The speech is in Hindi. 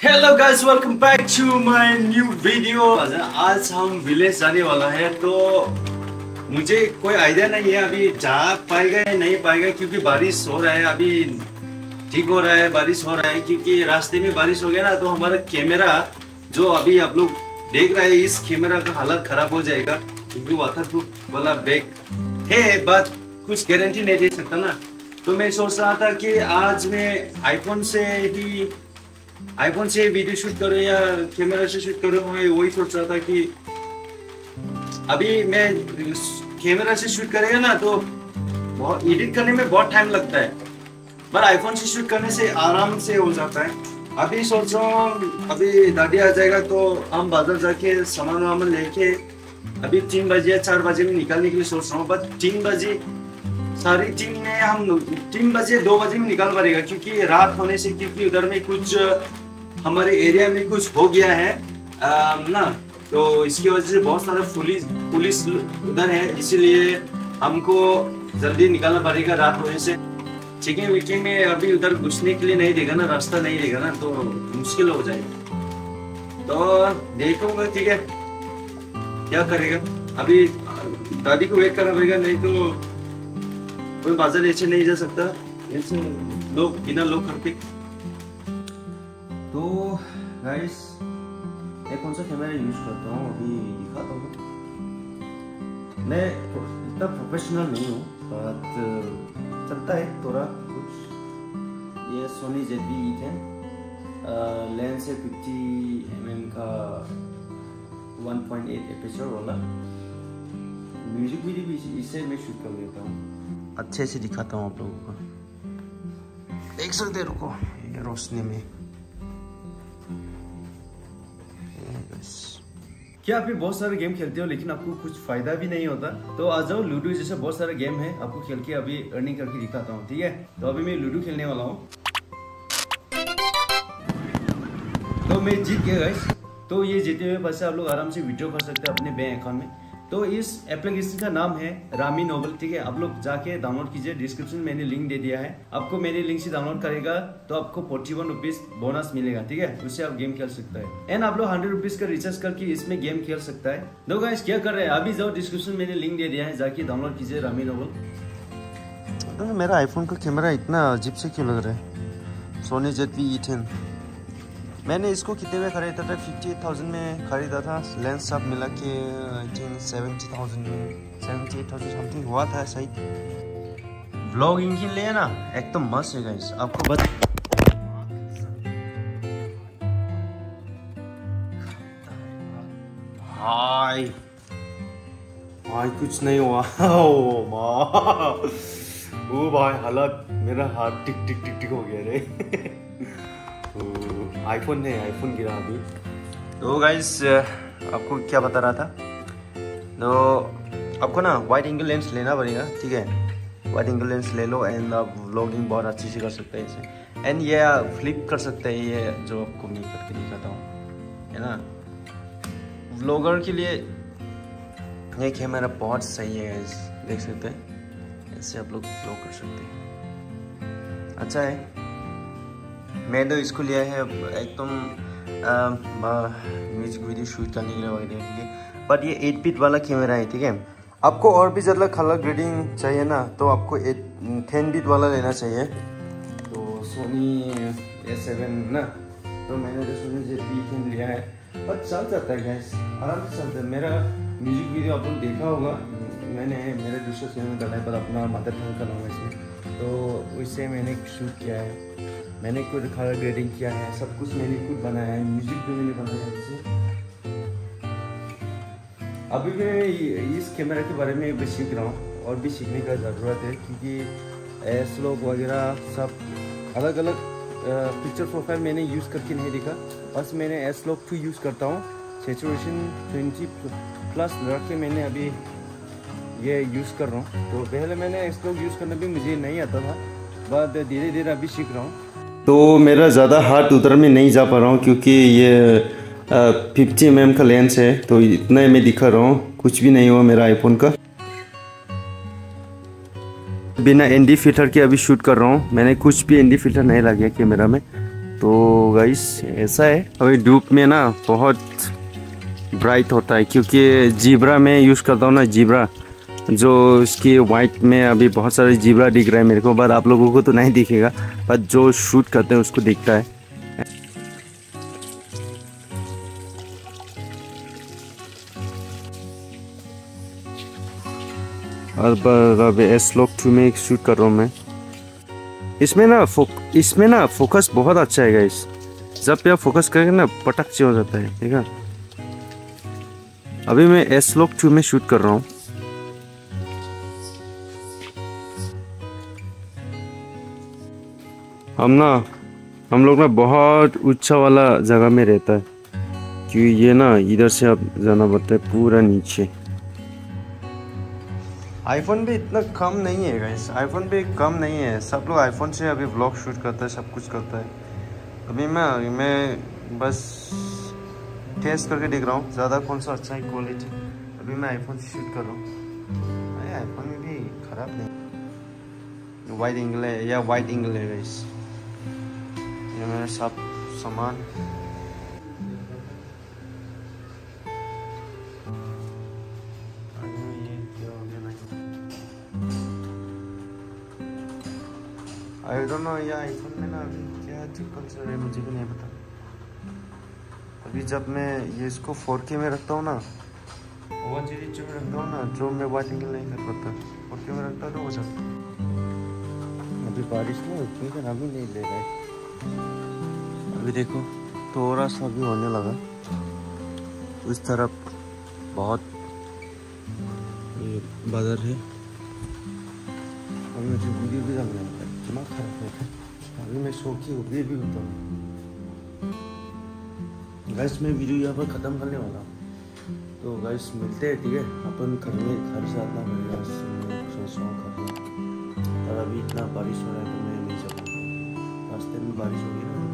Hello guys welcome back to my new video आज हम विलेज जाने वाला है तो मुझे कोई आइडिया नहीं है अभी जा पाएगा या नहीं पाएगा, क्योंकि बारिश हो रहा है, अभी ठीक हो रहा है, बारिश हो रहा है, क्योंकि रास्ते में बारिश हो गया ना तो हमारा कैमरा जो अभी आप लोग देख रहे हैं, इस कैमरा का हालत खराब हो जाएगा, क्योंकि वाटर प्रूफ वाला बैग है बट कुछ गारंटी नहीं दे सकता ना। तो मैं सोच रहा था कि आज मैं आईफोन से ही आईफोन से वीडियो शूट करूँ या कैमरा से शूट करूँ, मैं वही सोच रहा था कि अभी मैं कैमरा से शूट करेगा ना तो बहुत एडिट करने में बहुत टाइम लगता है। पर आईफोन से शूट करने से आराम से हो जाता है। अभी सोच रहा हूँ, अभी दादी आ जाएगा तो हम बाज़ार जाके सामान वामान लेके अभी तीन बजे या चार बजे में निकलने के लिए सोच रहा हूँ। बट तीन बजे साढ़े टीम में हम तीन बजे दो बजे में निकल पड़ेगा क्योंकि रात होने से क्योंकि उधर में कुछ हमारे एरिया में कुछ हो गया है आ, ना तो इसकी वजह से बहुत सारा पुलिस पुलिस उधर है इसीलिए हमको जल्दी निकलना पड़ेगा रात होने से। चेकिंग वेकिंग में अभी उधर घुसने के लिए नहीं देगा ना रास्ता नहीं देगा ना तो मुश्किल हो जाएगा। तो देखूँगा ठीक है। क्या करेगा? अभी दादी को वेट करना पड़ेगा नहीं तो कोई बाज़ार ऐसे नहीं जा सकता। ऐसे लोग बिना लोग करके तो गाइस मैं कौन सा कैमरा यूज़ करता हूँ? अभी दिखाता हूँ। मैं इतना प्रोफेशनल नहीं हूँ बट चलता है थोड़ा कुछ। ये सोनी जेड बी ईट है लेंस है फिफ्टी एम एम का 1.8 एपिसोड वाला। म्यूज़िक वीडियो भी इससे मैं शूट कर लेता हूँ। अच्छे से दिखाता हूँ आप लोगों को। देख सकते रुको रोशनी में। क्या आप भी बहुत सारे गेम खेलते हो, लेकिन आपको कुछ फ़ायदा भी नहीं होता? तो आ जाओ, लूडो जैसे बहुत सारे गेम है, आपको खेल के अभी अर्निंग करके दिखाता हूँ, ठीक है? तो अभी मैं लूडो खेलने वाला हूँ। तो मैं जीत गया गाइस तो ये जीते हुए पैसे आप लोग आराम से विड्रॉ कर सकते हैं अपने बैंक अकाउंट में। तो इस एप्लीकेशन का नाम है रामी नोबल ठीक है? आप लोग जाके डाउनलोड कीजिए। डिस्क्रिप्शन में मैंने लिंक दे दिया है। आपको मेरे लिंक से डाउनलोड करेगा तो आपको फोर्टी वन रुपीज़ बोनस मिलेगा, ठीक है? उससे आप गेम खेल सकते हैं। एंड आप लोग हंड्रेड रुपीज़ का रिचार्ज करके इसमें गेम खेल सकता है। दो गाइस क्या कर रहे हैं? अभी जाओ डिस्क्रिप्शन मैंने लिंक दे दिया है। जाके डाउनलोड कीजिए रामी नोबल मेरा आईफोन का कैमरा इतना अजीब से क्यों लग रहा है? सोनी जेट टेन मैंने इसको कितने में खरीदा था? फिफ्टी थाउज़ेंड में खरीदा था। लेंस सब मिला के आई थिंक सेवेंटी थाउज़ेंड में सेवेंटी एट थाउज़ेंड समथिंग हुआ था सही ब्लॉगिंग के लिए ना, एकदम तो मस्त है गाइस आपको बता हाय। भाई, कुछ नहीं हुआ। ओ माँ। ओ भाई, हालत मेरा हाथ टिक टिक टिक टिक हो गया रे। आईफोन है आईफोन गिरा अभी। तो गाइस आपको क्या बता रहा था? तो आपको ना वाइड एंगल लेंस लेना पड़ेगा, ठीक है? वाइड एंगल लेंस ले लो एंड आप व्लॉगिंग बहुत अच्छी से कर सकते हैं इसे। एंड ये फ्लिप कर सकते हैं, ये जो आपको मैं करके दिखाता हूँ, है ना? व्लॉगर के लिए ये कैमरा बहुत सही है देख सकते हैं? ऐसे आप लोग व्लॉग कर सकते हैं। अच्छा है? मैं तो इसको लिया है एकदम म्यूज़िक वीडियो शूट करने के लिए वगैरह के। लिए बट ये एट पिट वाला कैमरा है, ठीक है? आपको और भी ज़्यादा कलर ग्रेडिंग चाहिए ना तो आपको एट टेन बिट वाला लेना चाहिए। तो सोनी ए सेवन ना तो मैंने तो सोनी से बी टेन लिया है। पर चल जाता है गैस आराम से चलता है। मेरा म्यूज़िक वीडियो आप लोग देखा होगा, मैंने, मेरे दूसरे चैनल डाला है, पर अपना का नाम है इसमें। तो उससे मैंने शूट किया है। मैंने खुद कलर ग्रेडिंग किया है, सब कुछ मैंने खुद बनाया है म्यूज़िक भी मैंने बनाया है अभी मैं इस कैमरा के बारे में भी सीख रहा हूँ और भी सीखने का ज़रूरत है क्योंकि एस लोग वगैरह सब अलग अलग पिक्चर प्रोफ़ाइल मैंने यूज़ करके नहीं देखा। बस मैंने एस लोग टू यूज़ करता हूँ। सेचुरेशन ट्वेंटी प्लस रख के मैंने अभी ये यूज़ कर रहा हूँ। तो पहले मैंने एस लोग यूज़ करना भी मुझे नहीं आता था। बट धीरे धीरे अभी सीख रहा हूँ। तो मेरा ज़्यादा हाथ उधर में नहीं जा पा रहा हूँ क्योंकि ये फिफ्टी एम एम का लेंस है तो इतना मैं दिखा रहा हूँ। कुछ भी नहीं हुआ मेरा आईफोन का। बिना एनडी फ़िल्टर के अभी शूट कर रहा हूँ। मैंने कुछ भी एनडी फ़िल्टर नहीं लगा कैमरा में। तो गाइस ऐसा है। अभी धूप में ना बहुत ब्राइट होता है, क्योंकि जीब्रा में यूज़ करता हूँ ना जीब्रा जो इसकी वाइट में अभी बहुत सारे जीब्रा दिख रहा है मेरे को बट आप लोगों को तो नहीं दिखेगा बट जो शूट करते हैं उसको दिखता है। और एस लॉक टू में शूट कर रहा हूँ मैं। इसमें ना फोक इसमें ना फोकस बहुत अच्छा है गाइस जब पे आप फोकस करेंगे ना, पटक से हो जाता है, ठीक है? अभी मैं एस लॉक टू में शूट कर रहा हूँ। हम ना, हम लोग ना बहुत ऊँचा वाला जगह में रहता है। क्योंकि ये ना, इधर से आप जाना पड़ता है पूरा नीचे। आईफोन भी इतना कम नहीं है गाइस आईफोन भी कम नहीं है। सब लोग आईफोन से अभी व्लॉग शूट करता है, सब कुछ करता है। अभी मैं मैं बस टेस्ट करके देख रहा हूँ, ज़्यादा कौन सा अच्छा है क्वालिटी अभी मैं आईफोन से शूट कर रहा हूँ। आईफोन में भी ख़राब नहीं वाइट एंगल है, या वाइट एंगल है गाइस मेरा सब सामान। I don't know? ये आईफोन में ना अभी क्या दिक्कत चल रही है मुझे भी नहीं पता। अभी जब मैं ये इसको फोर के में रखता हूँ ना वन जी जो में रखता हूँ ना जो मैं वाइट एंगल नहीं कर पाता फोर के में रखता तो हो सकता अभी बारिश में ठीक है अभी नहीं ले रहे। अभी देखो थोड़ा सा भी होने लगा। उस तरफ़ बहुत ये बादल है। अभी मुझे वीडियो भी डालना है। दिमाग खराब है अभी मैं सो की भी भी होता हूँ। गैस मैं वीडियो यहाँ पर ख़त्म करने वाला हूँ। तो गैस मिलते हैं, ठीक है? अपन घर में घर से आना पड़ेगा सोच रहा हूँ। पर अभी इतना बारिश हो रहा है तो मैं नहीं सकता रास्ते में बारिश होगी ना।